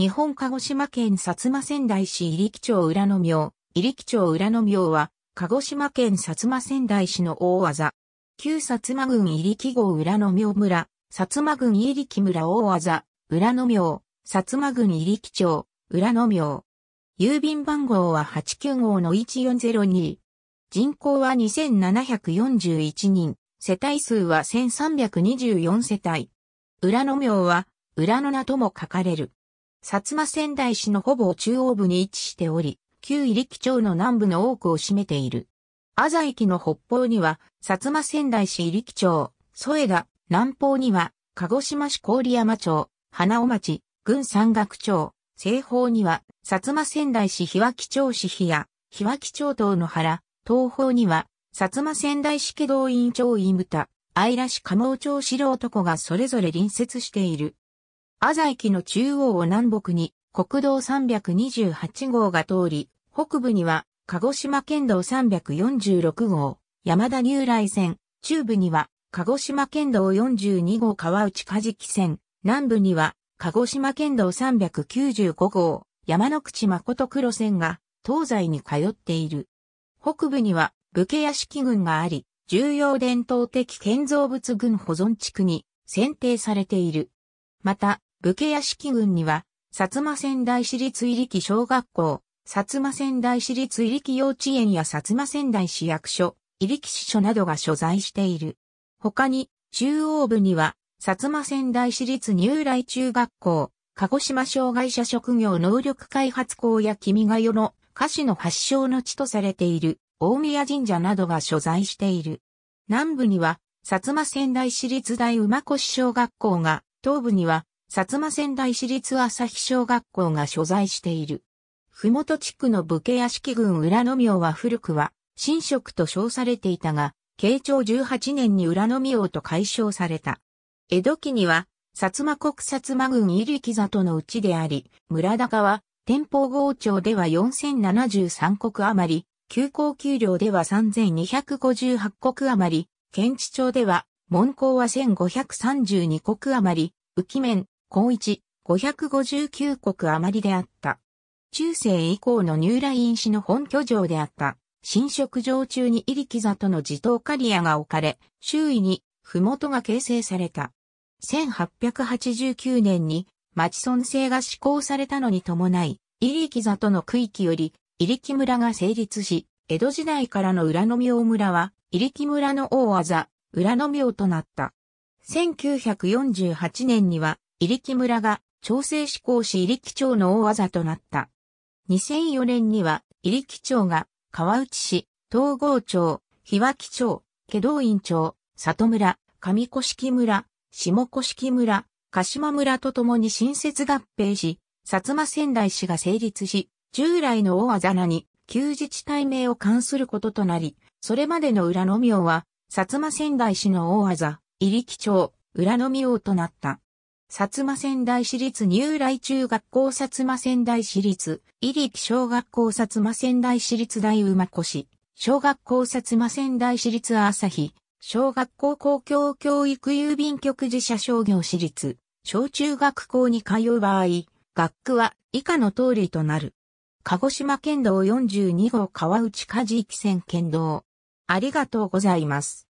日本鹿児島県薩摩仙台市入木町浦野廟。入木町浦野廟は、鹿児島県薩摩仙台市の大技。旧薩摩郡入木郷浦野廟村、薩摩郡入木村大技、浦野廟、薩摩郡入木町、浦野廟。郵便番号は895の1402。人口は2741人、世帯数は1324世帯。裏の名は、裏の名とも書かれる。薩摩仙台市のほぼ中央部に位置しており、旧入木町の南部の多くを占めている。浅駅の北方には、薩摩仙台市入木町、添田、南方には、鹿児島市郡山町、花尾町、郡山岳町、西方には、薩摩仙台市日脇町市日や、日脇町東の原、東方には、薩摩仙台市家道院町井牟愛良市鴨町城男がそれぞれ隣接している。浅駅の中央を南北に国道328号が通り、北部には鹿児島県道346号、山田入来線、中部には鹿児島県道42号川内梶木線、南部には鹿児島県道395号、山の口誠黒線が東西に通っている。北部には武家屋敷群があり、重要伝統的建造物群保存地区に選定されている。また、武家屋敷群には、薩摩仙台市立入力小学校、薩摩仙台市立入力幼稚園や薩摩仙台市役所、入力支所などが所在している。他に、中央部には、薩摩仙台市立入来中学校、鹿児島障害者職業能力開発校や君が代の歌手の発祥の地とされている大宮神社などが所在している。南部には、薩摩仙台市立大馬越小学校が、東部には、薩摩仙台市立朝日小学校が所在している。ふもと地区の武家屋敷郡裏野廟は古くは、神職と称されていたが、慶長18年に裏野廟と改称された。江戸期には、薩摩国薩摩郡入木里のうちであり、村高は、天保郷町では4073国余り、休校給料では3258国余り、県知町では、門校は1532国余り、浮面、高一、559国余りであった。中世以降のニューライン市の本居城であった。新食場中に入木里の地頭刈谷が置かれ、周囲に、ふもとが形成された。1889年に、町村制が施行されたのに伴い、入木里の区域より、入木村が成立し、江戸時代からの浦野明村は、入木村の大技、浦野明となった。1948年には、入木村が調整施行し入木町の大技となった。2004年には、入木町が川内市、東郷町、日脇町、祁答院町、里村、上古式村、下古式村、鹿島村と共に新設合併し、薩摩仙台市が成立し、従来の大あざなに旧自治体名を関することとなり、それまでの裏の名は、薩摩仙台市の大あざ、入木町、裏の名となった。薩摩仙台市立入来中学校薩摩仙台市立、入木小学校薩摩仙台市立大馬越、小学校薩摩仙台市立朝日、小学校公共教育郵便局自社商業私立、小中学校に通う場合、学区は以下の通りとなる。鹿児島県道42号川内梶駅線県道。ありがとうございます。